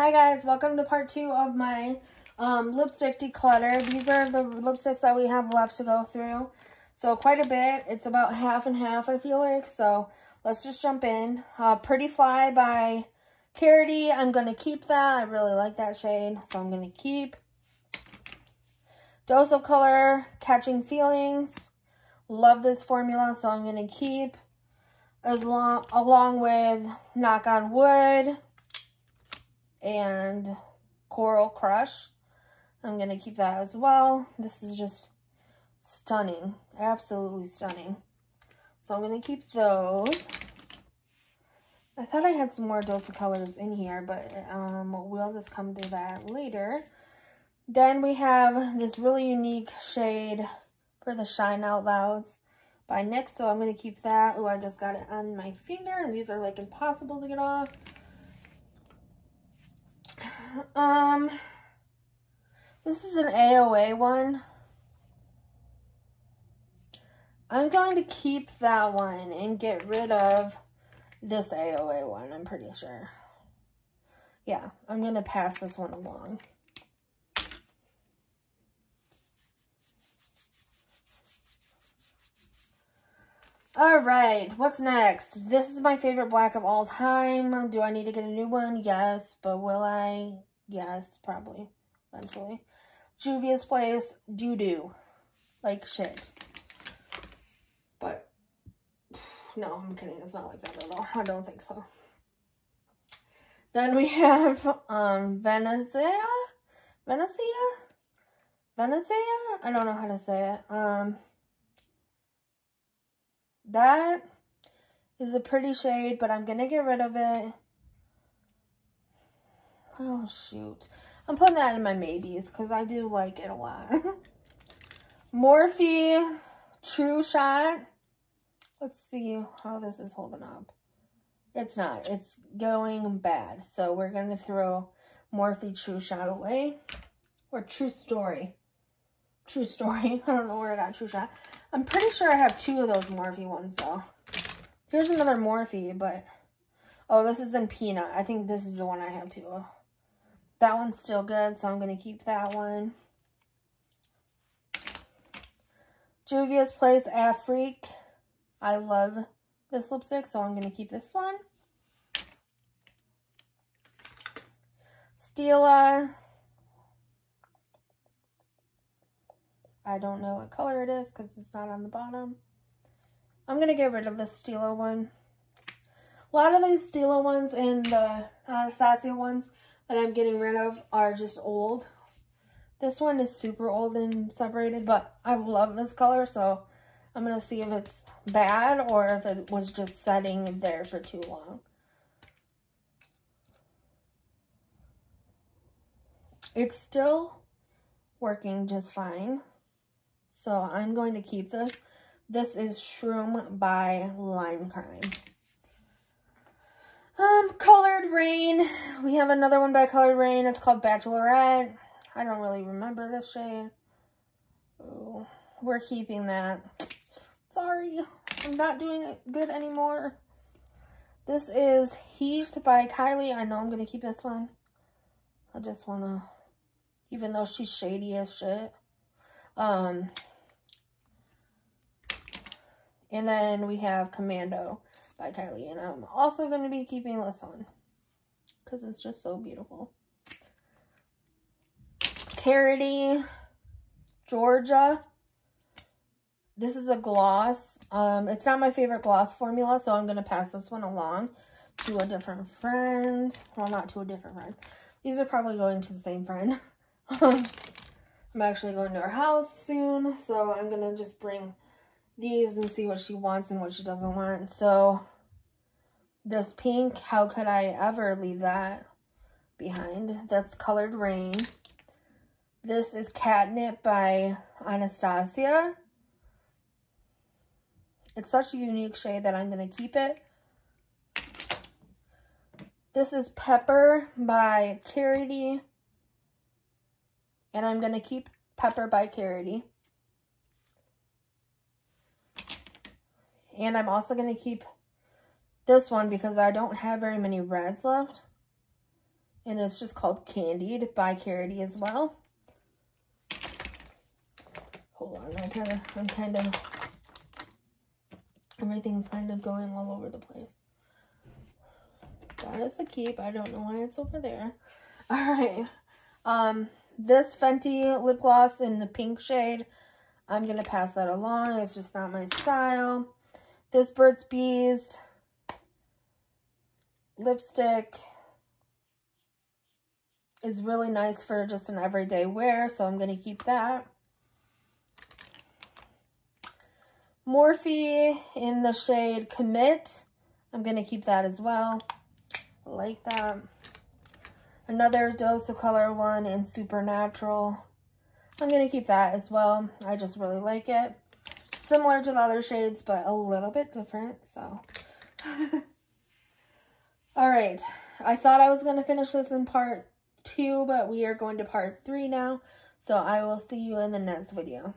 Hi guys, welcome to part two of my um, lipstick declutter. These are the lipsticks that we have left to go through. So quite a bit. It's about half and half, I feel like. So let's just jump in. Uh, Pretty Fly by Carity. I'm going to keep that. I really like that shade, so I'm going to keep. Dose of Color, Catching Feelings. Love this formula, so I'm going to keep. Along, along with Knock on Wood and Coral Crush. I'm going to keep that as well. This is just stunning. Absolutely stunning. So I'm going to keep those. I thought I had some more dose of colors in here, but um, we'll just come to that later. Then we have this really unique shade for the Shine Out Louds by NYX. So I'm going to keep that. Oh, I just got it on my finger. And these are like impossible to get off. Um, this is an AOA one. I'm going to keep that one and get rid of this AOA one, I'm pretty sure. Yeah, I'm going to pass this one along. All right, what's next? This is my favorite black of all time. Do I need to get a new one? Yes, but will I? Yes, probably, eventually. Juvia's Place, doo-doo. Like shit. But, no, I'm kidding. It's not like that at all. I don't think so. Then we have um, Venezia? Venezia? Venezia? I don't know how to say it. Um, that is a pretty shade, but I'm going to get rid of it. Oh, shoot. I'm putting that in my maybes because I do like it a lot. Morphe True Shot. Let's see how this is holding up. It's not. It's going bad. So we're going to throw Morphe True Shot away. Or True Story. True Story. I don't know where I got True Shot. I'm pretty sure I have two of those Morphe ones, though. Here's another Morphe, but... Oh, this is in Peanut. I think this is the one I have, too. That one's still good, so I'm going to keep that one. Juvia's Place Afrique. I love this lipstick, so I'm going to keep this one. Stila. I don't know what color it is because it's not on the bottom. I'm going to get rid of the Stila one. A lot of these Stila ones and the Anastasia ones that I'm getting rid of are just old. This one is super old and separated, but I love this color, so I'm going to see if it's bad or if it was just setting there for too long. It's still working just fine, so I'm going to keep this. This is Shroom by Lime Crime. Um, Coloured Raine. We have another one by Coloured Raine. It's called Bachelorette. I don't really remember this shade. Ooh, we're keeping that. Sorry, I'm not doing it good anymore. This is Heat by Kylie. I know I'm going to keep this one. I just want to, even though she's shady as shit. Um, and then we have Commando by Kylie. And I'm also going to be keeping this one because it's just so beautiful. Carity, Georgia. This is a gloss. Um, it's not my favorite gloss formula, so I'm going to pass this one along to a different friend. Well, not to a different friend. These are probably going to the same friend. I'm actually going to her house soon, so I'm going to just bring these and see what she wants and what she doesn't want. So this pink, how could I ever leave that behind? That's Coloured Raine. This is Catnip by Anastasia. It's such a unique shade that I'm going to keep it. This is Pepper by Carity. And I'm going to keep Pepper by Carity. And I'm also going to keep this one because I don't have very many reds left. And it's just called Candied by Carity as well. Hold on, I kind of, I'm kind of, everything's kind of going all over the place. That is a keep. I don't know why it's over there. All right. Um, this Fenty lip gloss in the pink shade, I'm going to pass that along. It's just not my style. This Burt's Bees lipstick is really nice for just an everyday wear, so I'm going to keep that. Morphe in the shade Commit. I'm going to keep that as well. I like that. Another Dose of Color one in Supernatural. I'm going to keep that as well. I just really like it. Similar to the other shades, but a little bit different, so. All right. I thought I was going to finish this in part two, but we are going to part three now. So I will see you in the next video.